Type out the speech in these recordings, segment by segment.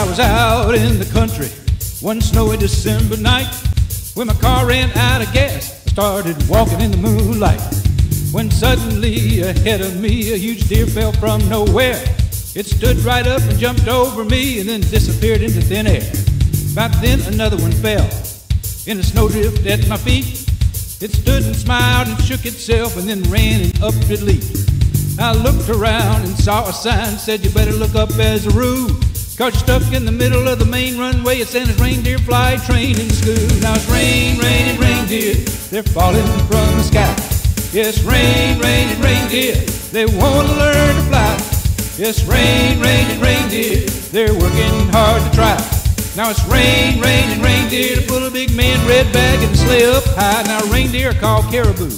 I was out in the country one snowy December night when my car ran out of gas. I started walking in the moonlight when suddenly ahead of me a huge deer fell from nowhere. It stood right up and jumped over me and then disappeared into thin air. About then another one fell in a snowdrift at my feet. It stood and smiled and shook itself and then ran and up it leaped. I looked around and saw a sign said you better look up as a rule. You're stuck in the middle of the main runway at Santa's reindeer fly training school. Now it's rain, rain, and reindeer. They're falling from the sky. Yes, rain, rain, and reindeer. They want to learn to fly. Yes, rain, rain, and reindeer. They're working hard to try. Now it's rain, rain, and reindeer to pull a big man red bag and sleigh up high. Now reindeer are called caribou,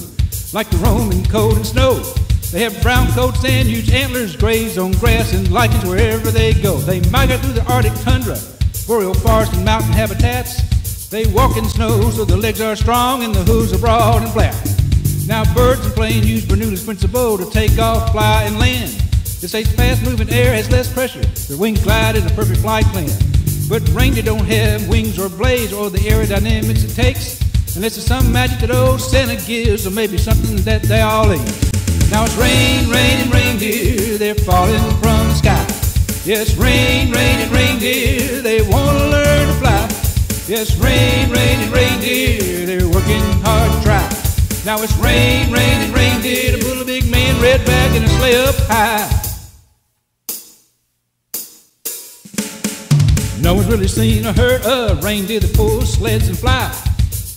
like the Roman cold and snow. They have brown coats and huge antlers, graze on grass and lichens wherever they go. They migrate through the Arctic tundra, boreal forest and mountain habitats. They walk in snow so their legs are strong and the hooves are broad and flat. Now birds and planes use Bernoulli's principle to take off, fly, and land. This ain't fast-moving air has less pressure. Their wings glide in a perfect flight plan. But reindeer don't have wings or blades or the aerodynamics it takes. Unless it's some magic that old Santa gives, or maybe something that they all ain't. Now it's rain, rain, and reindeer, they're falling from the sky. Yes, rain, rain, and reindeer, they want to learn to fly. Yes, rain, rain, and reindeer, they're working hard to try. Now it's rain, rain, and reindeer to pull a big man red bag and a sleigh up high. No one's really seen or heard of reindeer that pull sleds and fly.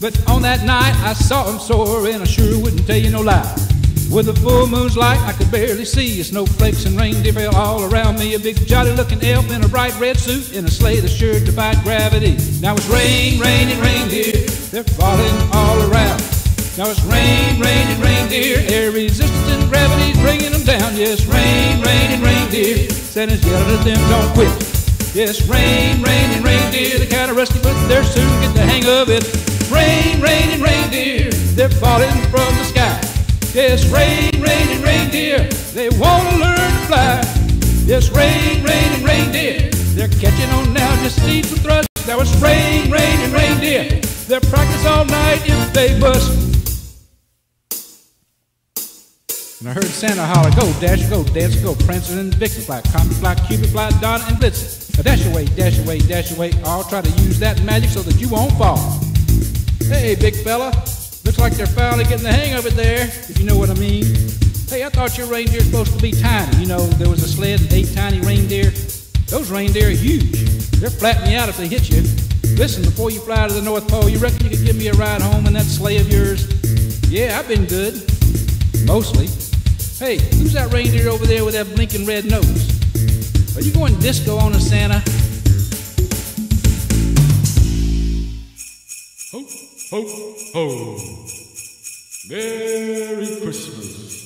But on that night I saw them soar, and I sure wouldn't tell you no lie. With the full moon's light, I could barely see. Snowflakes and reindeer fell all around me. A big jolly looking elf in a bright red suit in a sleigh that's sure to fight gravity. Now it's rain, rain, and reindeer. They're falling all around. Now it's rain, rain, and reindeer. Air resistance and gravity's bringing them down. Yes, rain, rain, and reindeer. Santa's yelling at them, don't quit. Yes, rain, rain, and reindeer. They're kind of rusty, but they're soon get the hang of it. Rain, rain, and reindeer. They're falling from the sky. Yes, rain, rain, and reindeer, they want to learn to fly. Yes, rain, rain, and reindeer, they're catching on now, just need some thrust. Now was rain, rain, and reindeer, they'll practice all night if they bust. And I heard Santa holler, go, Dash, go, Dance, go, Prancer and Vixen fly, Comet fly, Cupid fly, Donner and Blitzen. Now dash away, dash away, dash away, I'll try to use that magic so that you won't fall. Hey, big fella, Looks like they're finally getting the hang of it there, if you know what I mean. Hey, I thought your reindeer's supposed to be tiny. You know, there was a sled and eight tiny reindeer. Those reindeer are huge. They're flattening you out if they hit you. Listen, before you fly to the North Pole, you reckon you could give me a ride home in that sleigh of yours? Yeah, I've been good. Mostly. Hey, who's that reindeer over there with that blinking red nose? Are you going disco on us, Santa? Ho, Ho, ho. Merry Christmas.